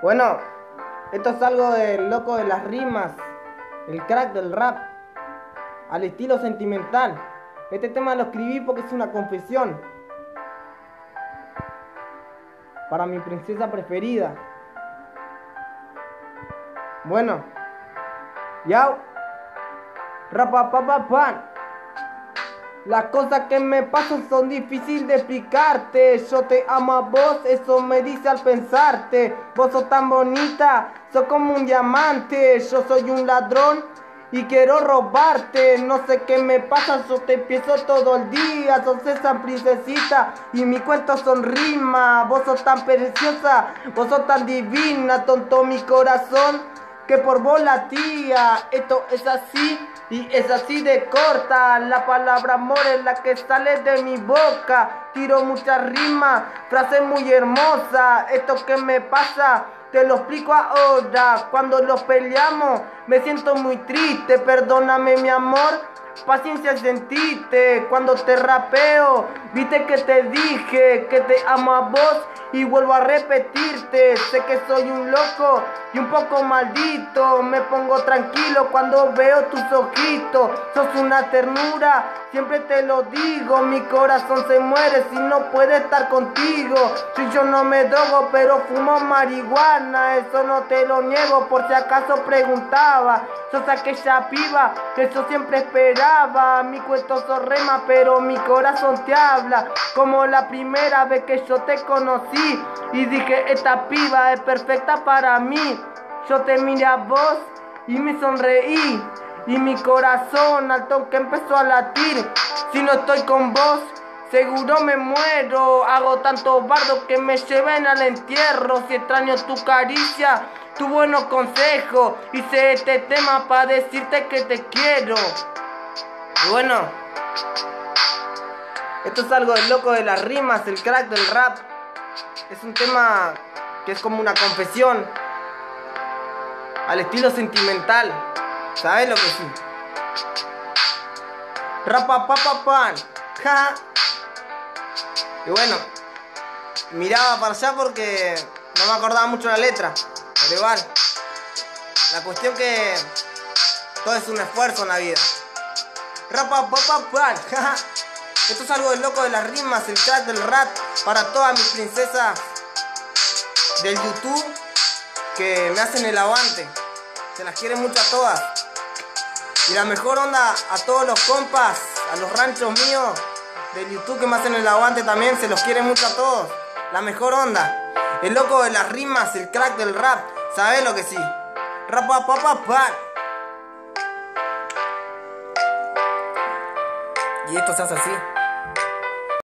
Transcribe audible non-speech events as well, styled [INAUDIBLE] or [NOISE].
Bueno, esto es algo del loco de las rimas, el crack del rap, al estilo sentimental. Este tema lo escribí porque es una confesión para mi princesa preferida. Bueno, ya, rapa pa pan. Las cosas que me pasan son difíciles de explicarte. Yo te amo a vos, eso me dice al pensarte. Vos sos tan bonita, sos como un diamante. Yo soy un ladrón y quiero robarte. No sé qué me pasa, yo te empiezo todo el día. Sos esa princesita y mi cuento son rimas. Vos sos tan preciosa, vos sos tan divina, tonto mi corazón. Que por vos la tía, esto es así y es así de corta, la palabra amor es la que sale de mi boca. Tiro muchas rimas, frases muy hermosas. Esto que me pasa, te lo explico ahora. Cuando los peleamos, me siento muy triste. Perdóname, mi amor. Paciencia sentiste cuando te rapeo. Viste que te dije que te amo a vos y vuelvo a repetirte. Sé que soy un loco y un poco maldito. Me pongo tranquilo cuando veo tus ojitos. Sos una ternura, siempre te lo digo. Mi corazón se muere si no puede estar contigo. Si yo no me drogo, pero fumo marihuana. Eso no te lo niego por si acaso preguntaba. Sos aquella piba que yo siempre esperaba. Mi cuento rema, pero mi corazón te habla. Como la primera vez que yo te conocí. Y dije, esta piba es perfecta para mí. Yo te miré a vos y me sonreí. Y mi corazón al toque empezó a latir. Si no estoy con vos, seguro me muero. Hago tantos bardos que me lleven al entierro. Si extraño tu caricia, tu buenos consejos. Hice este tema para decirte que te quiero. Y bueno, esto es algo del loco de las rimas, el crack del rap. Es un tema que es como una confesión. Al estilo sentimental. ¿Sabes lo que sí? Rapa pa pa pan. Ja. Y bueno, miraba para allá porque no me acordaba mucho la letra. Pero igual, la cuestión que todo es un esfuerzo en la vida. Rapa. [LAUGHS] Esto es algo del loco de las rimas, el crack del rap para todas mis princesas del YouTube que me hacen el aguante. Se las quiere mucho a todas. Y la mejor onda a todos los compas, a los ranchos míos del YouTube que me hacen el aguante también, se los quiere mucho a todos. La mejor onda. El loco de las rimas, el crack del rap. ¿Sabes lo que sí? Pa. Y esto se hace así.